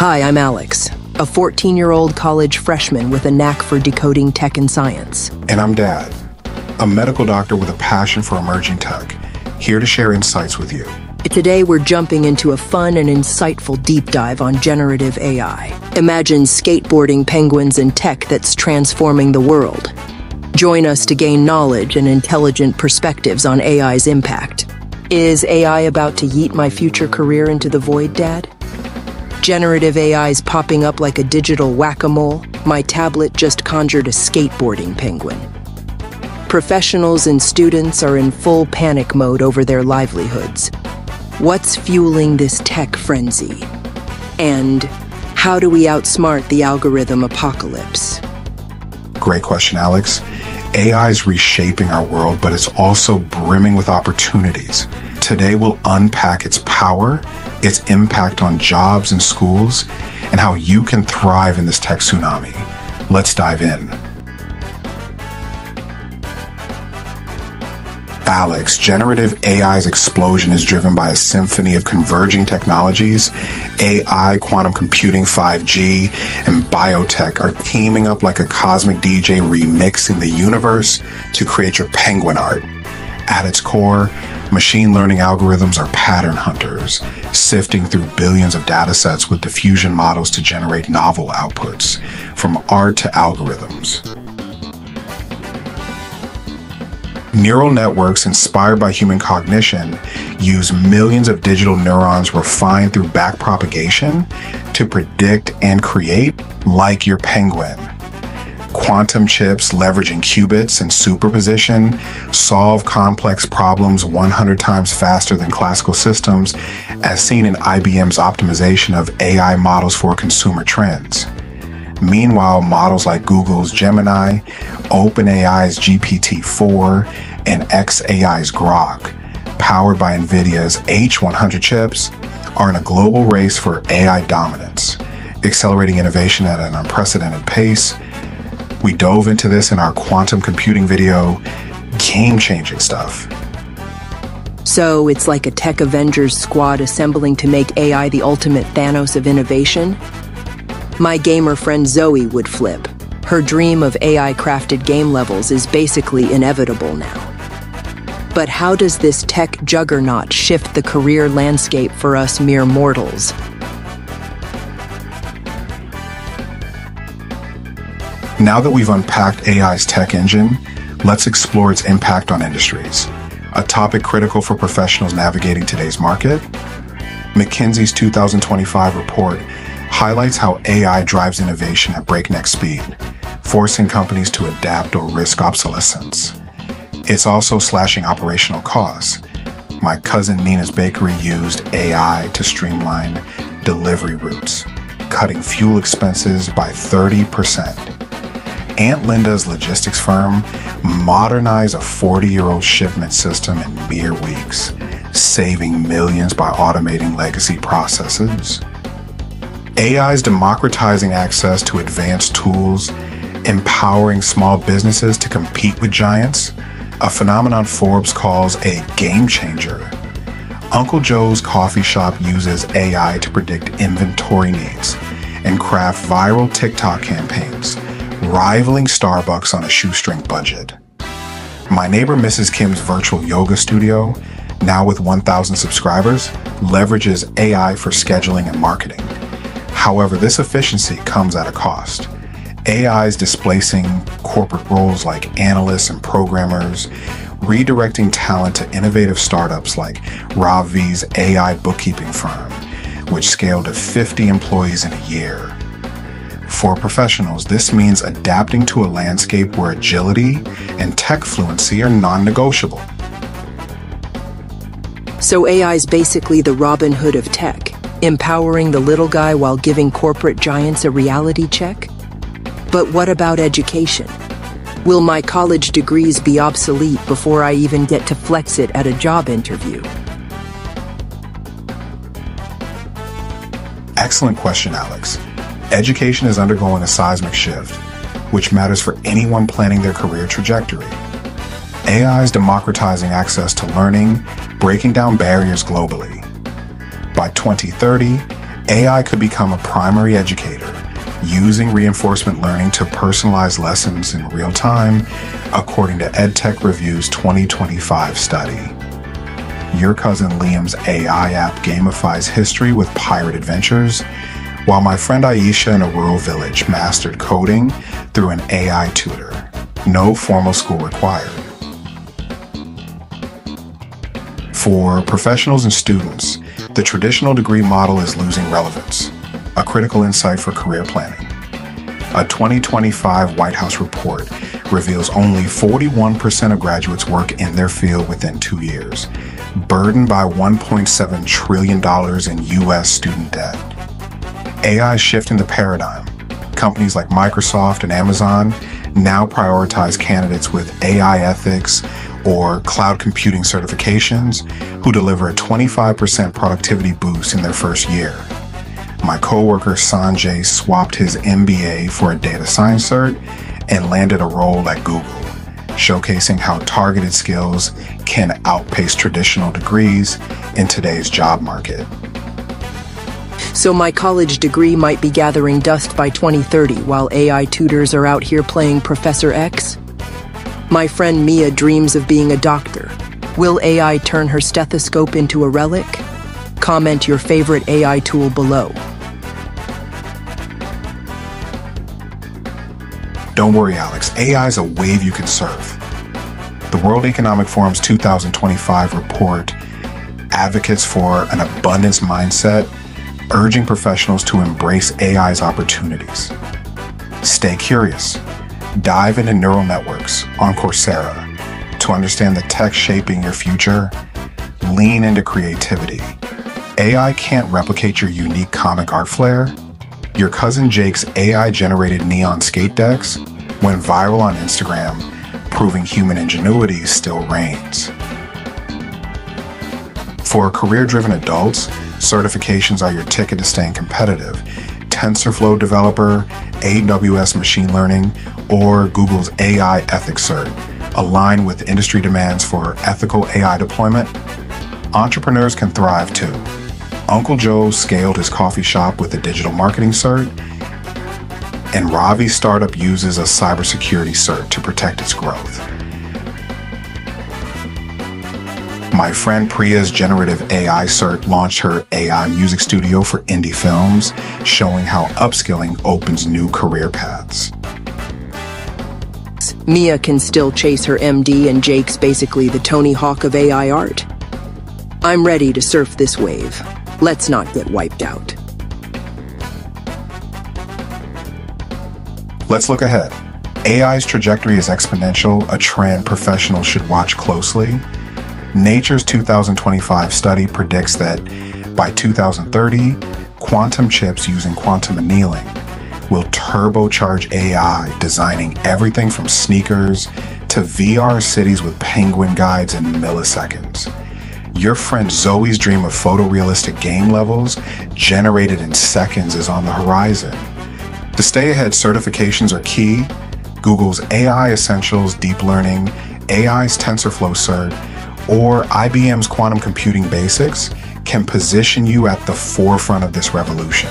Hi, I'm Alex, a 14 year old college freshman with a knack for decoding tech and science. And I'm Dad, a medical doctor with a passion for emerging tech, here to share insights with you. Today, we're jumping into a fun and insightful deep dive on generative AI. Imagine skateboarding penguins and tech that's transforming the world. Join us to gain knowledge and intelligent perspectives on AI's impact. Is AI about to yeet my future career into the void, Dad? Generative AI's popping up like a digital whack a mole. My tablet just conjured a skateboarding penguin. Professionals and students are in full panic mode over their livelihoods. What's fueling this tech frenzy? And how do we outsmart the algorithm apocalypse? Great question, Alex. AI is reshaping our world, but it's also brimming with opportunities. Today, we'll unpack its power, its impact on jobs and schools, and how you can thrive in this tech tsunami. Let's dive in. Alex, generative AI's explosion is driven by a symphony of converging technologies. AI, quantum computing, 5G, and biotech are teaming up like a cosmic DJ remixing the universe to create your penguin art. At its core, machine learning algorithms are pattern hunters, sifting through billions of data sets with diffusion models to generate novel outputs, from art to algorithms. Neural networks inspired by human cognition use millions of digital neurons refined through backpropagation to predict and create like your penguin. Quantum chips leveraging qubits and superposition solve complex problems 100 times faster than classical systems, as seen in IBM's optimization of AI models for consumer trends. Meanwhile, models like Google's Gemini, OpenAI's GPT-4, and xAI's Grok, powered by NVIDIA's H100 chips, are in a global race for AI dominance, accelerating innovation at an unprecedented pace. We dove into this in our quantum computing video, game-changing stuff. So it's like a tech Avengers squad assembling to make AI the ultimate Thanos of innovation? My gamer friend Zoe would flip. Her dream of AI crafted game levels is basically inevitable now. But how does this tech juggernaut shift the career landscape for us mere mortals? Now that we've unpacked AI's tech engine, let's explore its impact on industries, a topic critical for professionals navigating today's market. McKinsey's 2025 report highlights how AI drives innovation at breakneck speed, forcing companies to adapt or risk obsolescence. It's also slashing operational costs. My cousin Nina's bakery used AI to streamline delivery routes, cutting fuel expenses by 30%. Aunt Linda's logistics firm modernized a 40 year old shipment system in mere weeks, saving millions by automating legacy processes. AI is democratizing access to advanced tools, empowering small businesses to compete with giants, a phenomenon Forbes calls a game changer. Uncle Joe's coffee shop uses AI to predict inventory needs and craft viral TikTok campaigns rivaling Starbucks on a shoestring budget. My neighbor Mrs. Kim's virtual yoga studio, now with 1,000 subscribers, leverages AI for scheduling and marketing. However, this efficiency comes at a cost. AI is displacing corporate roles like analysts and programmers, redirecting talent to innovative startups like Ravi's AI bookkeeping firm, which scaled to 50 employees in a year. For professionals, this means adapting to a landscape where agility and tech fluency are non negotiable. So AI is basically the Robin Hood of tech, empowering the little guy while giving corporate giants a reality check? But what about education? Will my college degrees be obsolete before I even get to flex it at a job interview? Excellent question, Alex. Education is undergoing a seismic shift, which matters for anyone planning their career trajectory. AI is democratizing access to learning, breaking down barriers globally. By 2030, AI could become a primary educator, using reinforcement learning to personalize lessons in real time, according to EdTech Review's 2025 study. Your cousin Liam's AI app gamifies history with pirate adventures, while my friend Aisha in a rural village mastered coding through an AI tutor. No formal school required. For professionals and students, the traditional degree model is losing relevance, a critical insight for career planning. A 2025 White House report reveals only 41% of graduates work in their field within two years, burdened by $1.7 trillion in U.S. student debt. AI is shifting the paradigm. Companies like Microsoft and Amazon now prioritize candidates with AI ethics or cloud computing certifications who deliver a 25% productivity boost in their first year. My coworker Sanjay swapped his MBA for a data science cert and landed a role at Google, showcasing how targeted skills can outpace traditional degrees in today's job market. So my college degree might be gathering dust by 2030 while AI tutors are out here playing Professor X? My friend Mia dreams of being a doctor. Will AI turn her stethoscope into a relic? Comment your favorite AI tool below. Don't worry, Alex. AI is a wave you can surf. The World Economic Forum's 2025 report advocates for an abundance mindset, urging professionals to embrace AI's opportunities. Stay curious Dive into neural networks on Coursera to understand the tech shaping your future. Lean into creativity. AI can't replicate your unique comic art flair. Your cousin Jake's AI generated neon skate decks went viral on Instagram, proving human ingenuity still reigns. For career driven adults, certifications are your ticket to staying competitive. TensorFlow developer, AWS machine learning, or Google's AI ethics cert align with industry demands for ethical AI deployment, entrepreneurs can thrive too. Uncle Joe scaled his coffee shop with a digital marketing cert, and Ravi's startup uses a cybersecurity cert to protect its growth. My friend Priya's generative AI cert launched her AI music studio for indie films, showing how upskilling opens new career paths. Mia can still chase her MD and Jake's basically the Tony Hawk of AI art. I'm ready to surf this wave. Let's not get wiped out. Let's look ahead. AI's trajectory is exponential, a trend professionals should watch closely. Nature's 2025 study predicts that by 2030, quantum chips using quantum annealing will turbocharge AI, designing everything from sneakers to VR cities with penguin guides in milliseconds. Your friend Zoe's dream of photorealistic game levels generated in seconds is on the horizon. To stay ahead, certifications are key. Google's AI Essentials Deep Learning, AI's TensorFlow Cert, or IBM's Quantum Computing Basics can position you at the forefront of this revolution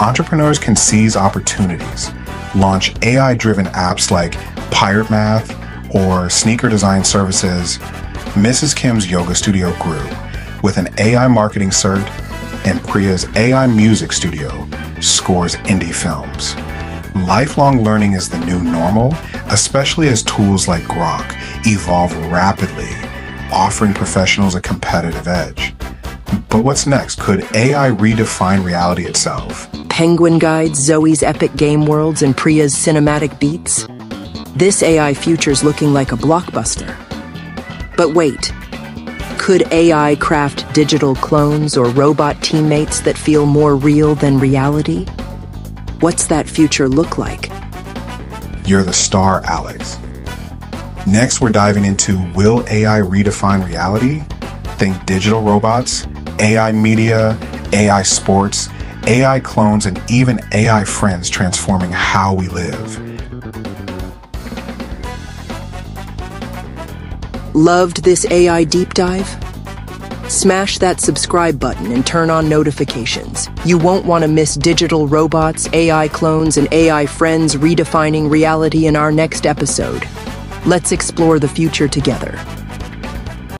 entrepreneurs can seize opportunities, launch AI driven apps like Pirate Math or sneaker design services. Mrs. Kim's yoga studio grew with an AI marketing cert, and Priya's AI music studio scores indie films. Lifelong learning is the new normal, especially as tools like Grok evolve rapidly, offering professionals a competitive edge. But what's next? Could AI redefine reality itself? Penguin Guides, Zoe's epic game worlds, and Priya's cinematic beats? This AI future's looking like a blockbuster. But wait, could AI craft digital clones or robot teammates that feel more real than reality? What's that future look like? You're the star, Alex. Next, we're diving into Will AI redefine reality? Think digital robots, AI media, AI sports, AI clones, and even AI friends transforming how we live. Loved this AI deep dive? Smash that subscribe button and turn on notifications. You won't want to miss digital robots, AI clones, and AI friends redefining reality in our next episode. Let's explore the future together.